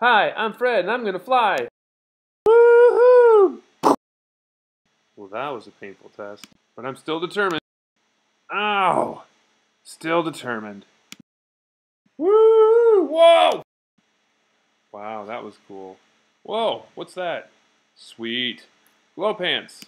Hi, I'm Fred, and I'm gonna fly. Woohoo! Well, that was a painful test, but I'm still determined. Ow! Still determined. Woo! Whoa! Wow, that was cool. Whoa, what's that? Sweet. Glow pants.